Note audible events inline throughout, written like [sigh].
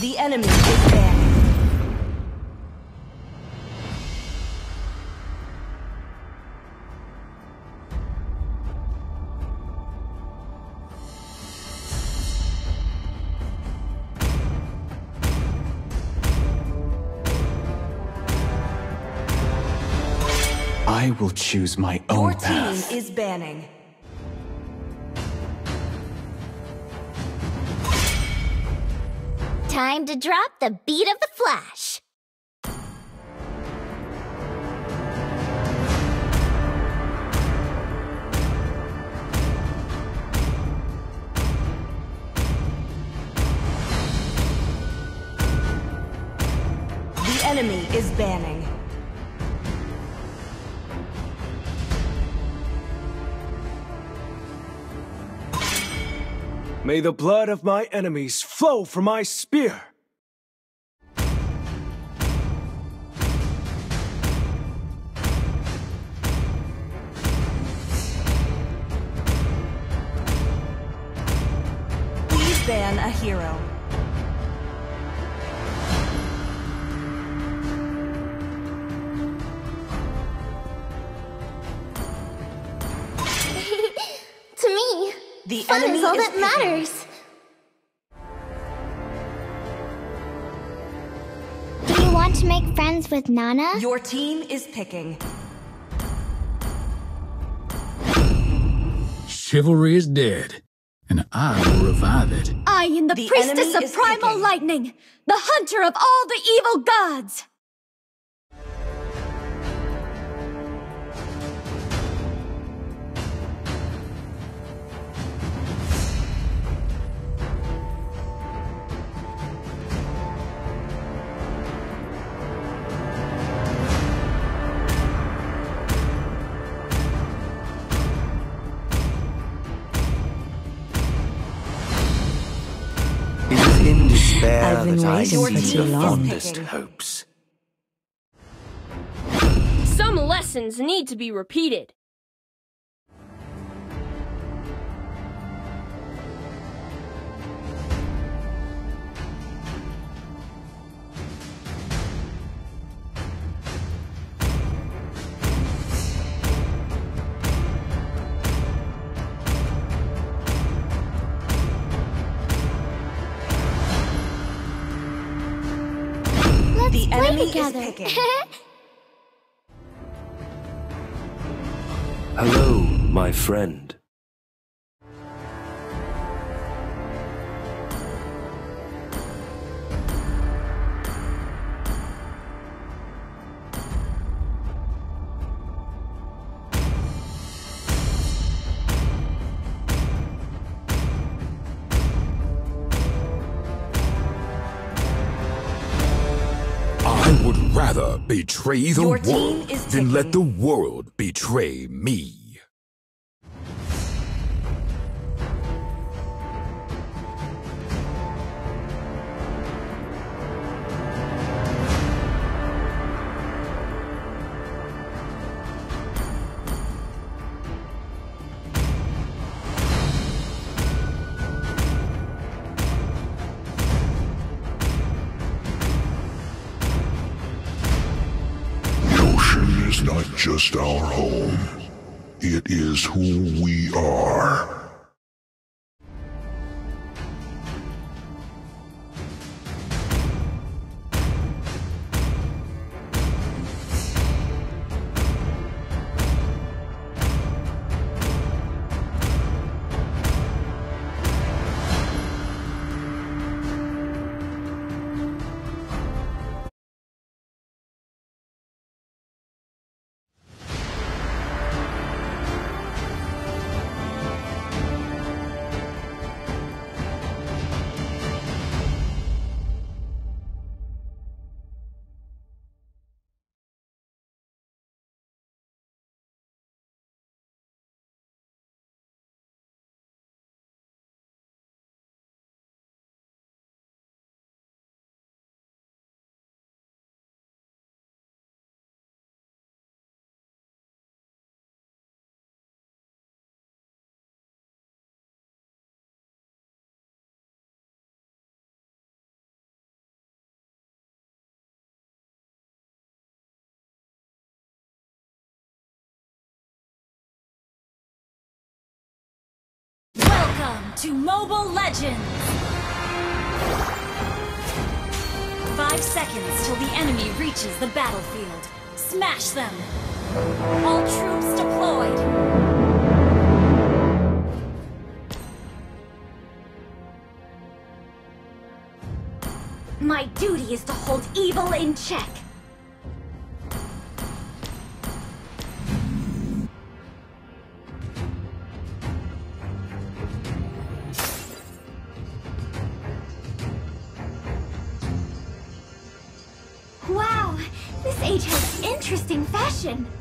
The enemy is banning. I will choose my Your own team path. is banning. Time to drop the beat of the flash. The enemy is banning. May the blood of my enemies flow from my spear! Please ban a hero. [laughs] To me, The fun enemy is all is that matters. Do you want to make friends with Nana? Your team is picking. Chivalry is dead, and I will revive it. I am the, The priestess of primal picking. lightning, the hunter of all the evil gods. I've been that I waiting for see too the long. fondest hopes. Some lessons need to be repeated. The play enemy is together. picking. [laughs] Hello, my friend. Rather betray the Your world than let the world betray me. Our home. It is who we are. Welcome to Mobile Legends! Five seconds till the enemy reaches the battlefield. Smash them! All troops deployed! My duty is to hold evil in check. interesting fashion.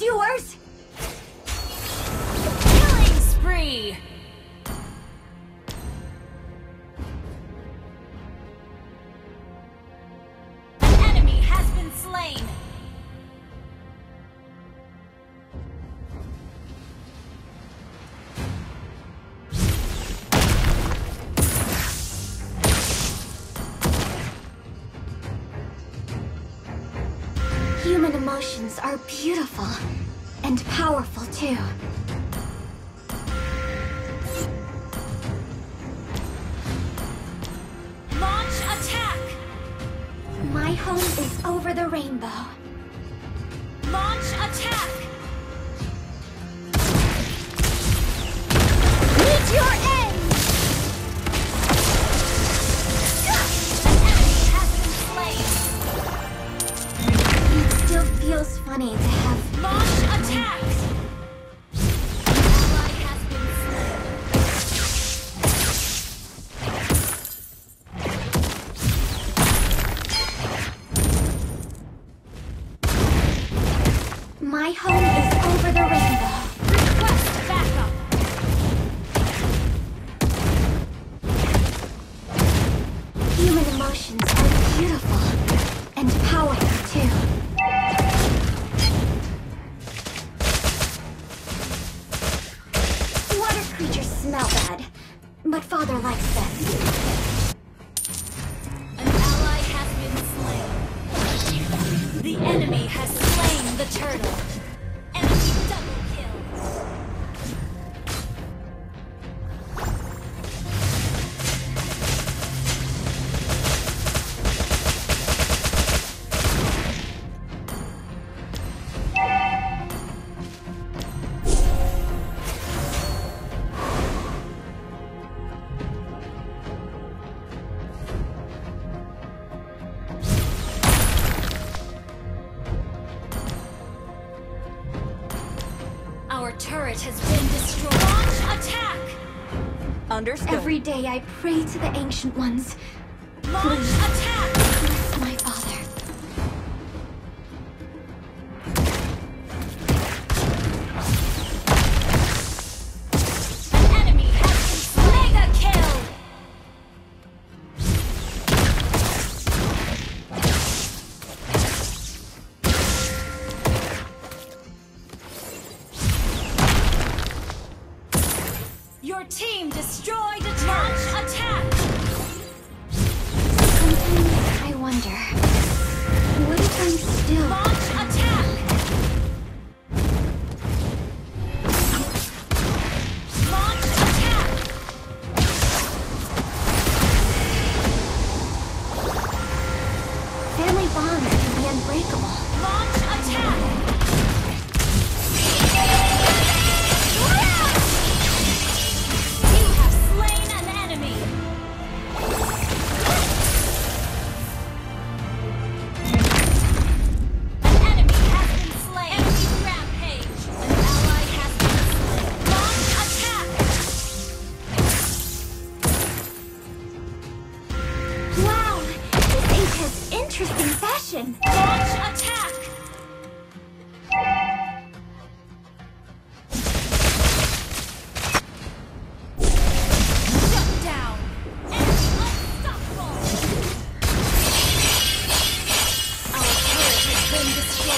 Yours? Human emotions are beautiful and powerful too. Launch attack! My home is over the rainbow. Launch attack! Meet your end! feels funny to have... Mom! turret has been destroyed. Launch attack! Understood. Every day I pray to the Ancient Ones. Launch attack! Your team destroyed a launch attack! I wonder, what if I'm still...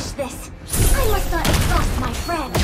finish this. I must not exhaust my friend.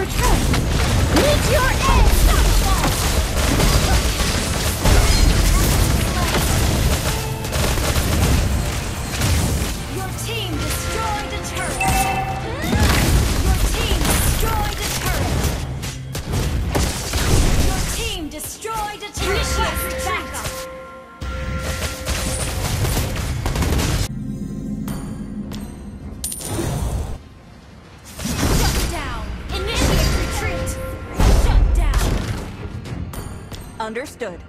Returns, Meet your end. Understood.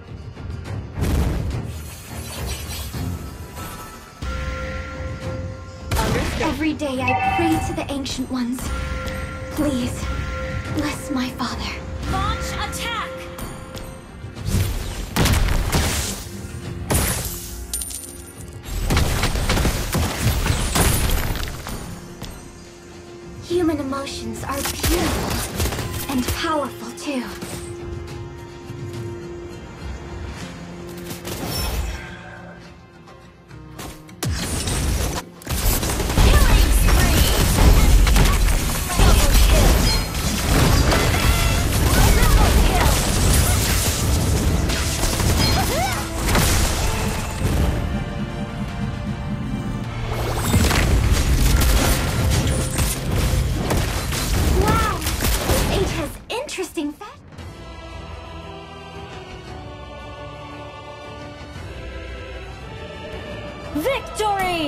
Understood. every day I pray to the Ancient Ones. Please, bless my father. Launch attack. Human emotions are beautiful and powerful too.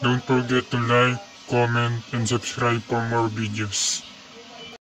Don't forget to like, comment, and subscribe for more videos.